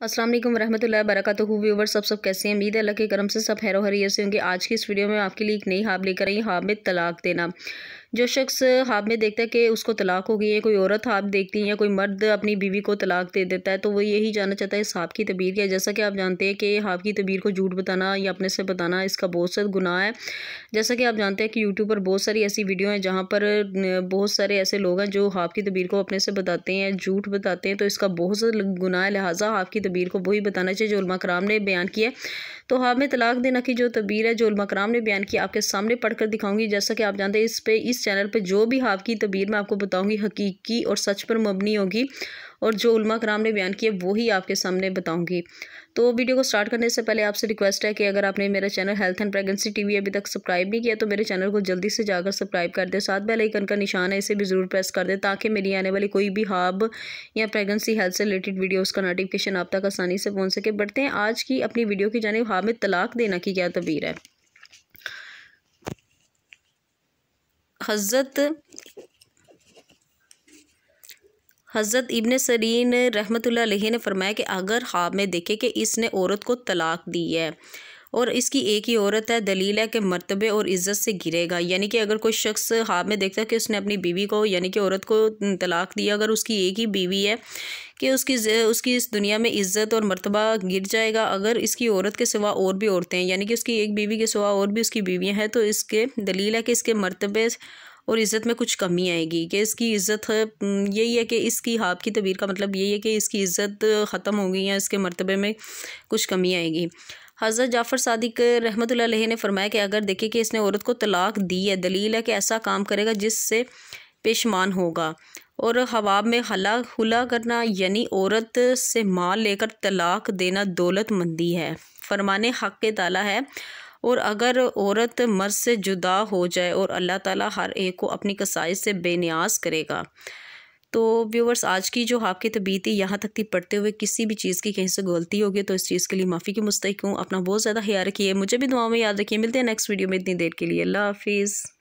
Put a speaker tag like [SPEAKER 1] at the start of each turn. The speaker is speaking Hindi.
[SPEAKER 1] अस्सलाम वालेकुम वरक व्यूवर सब सब कैसे हैं? उम्मीद अल्लाह के करम से सब हरी से होंगे। आज की इस वीडियो में आपके लिए एक नई हाब लेकर आई हाब में तलाक देना। जो शख्स हाब में देखता है कि उसको तलाक हो गई है, कोई औरत हाब देखती है या कोई मर्द अपनी बीवी को तलाक दे देता है तो वो यही जानना चाहता है, इस हाब की तबीर क्या जैसा कि आप जानते हैं कि हाब की तबीर को झूठ बताना या अपने से बताना, इसका बहुत सा गुनाह है। जैसा कि आप जानते हैं कि यूट्यूब पर बहुत सारी ऐसी वीडियो हैं जहाँ पर बहुत सारे ऐसे लोग हैं जो हाब की तबीर को अपने से बताते हैं, झूठ बताते हैं तो इसका बहुत सा गुनाह है। लिहाजा हाब की तबीर को वही बताना चाहिए जो कराम ने बयान किया तो हाब में तलाक देना की जो तबीर है, जो उलमा कराम ने बयान किया, आपके सामने पढ़कर दिखाऊँगी। जैसा कि आप जानते हैं इस पर इस चैनल पर जो भी हाफ़ की तबीर मैं आपको बताऊँगी, हकीकी और सच पर मबनी होगी और जो उल्मा कराम ने बयान किया वही आपके सामने बताऊँगी। तो वीडियो को स्टार्ट करने से पहले आपसे रिक्वेस्ट है कि अगर आपने मेरा channel health and pregnancy TV अभी तक सब्सक्राइब नहीं किया तो मेरे चैनल को जल्दी से जाकर सब्सक्राइब कर दे। साथ बेल आइकन का निशान है, इसे भी ज़रूर प्रेस कर दे ताकि मेरी आने वाली कोई भी हाब या प्रेगनेंसी हेल्थ से रिलेटेड वीडियो उसका नोटिफिकेशन आप तक आसानी से पहुँच सके। बढ़ते हैं, आज की अपनी वीडियो की जाने हाब में तलाक देना की क्या तबीर है। हज़रत हज़रत इबन सरीन रहमत ने फरमाया कि अगर ख्वाब में देखे कि इसने औरत को तलाक दी है और इसकी एक ही औरत है। दलील है कि मर्तबे और इज़्ज़त से गिरेगा। यानी कि अगर कोई शख्स ख्वाब में देखता है कि उसने अपनी बीवी को, यानी कि औरत को तलाक दिया, अगर उसकी एक ही बीवी है कि उसकी उसकी इस दुनिया में इज़्ज़त और मरतबा गिर जाएगा, अगर इसकी औरत के सिवा और भी औरतें हैं, यानी कि उसकी एक बीवी के सिवा और भी उसकी बीवियाँ हैं तो इसके, दलील है कि इसके मरतबे और इज़्ज़त में कुछ कमी आएगी। कि इसकी इज़्ज़त यही है कि इसकी हाब की तबीर का मतलब यही है कि इसकी इज़्ज़त ख़त्म हो गई है इसके मरतबे में कुछ कमी आएगी। हज़रत जाफ़र सादिक रहमत ने फरमाया कि अगर देखे कि इसने औरत को तलाक दी है, दलील है कि ऐसा काम करेगा जिससे पेशमान होगा। और हवाब में हला हुला करना, यानी औरत से माल लेकर तलाक देना दौलतमंदी है। फरमाने हक़ ताला है। और अगर औरत मर्द से जुदा हो जाए और अल्लाह ताला हर एक को अपनी कसाई से बेनियाज करेगा। तो व्यूवर्स आज की जो आपकी तबीयत यहाँ तक थी पढ़ते हुए किसी भी चीज़ की कहीं से गलती होगी तो इस चीज़ के लिए माफ़ी की मुस्तक हूँ। अपना बहुत ज़्यादा ख्याल रखिए। मुझे भी दुआ में याद रखिए। मिलते हैं नेक्स्ट वीडियो में इतनी देर के लिए। अल्लाह हाफिज़।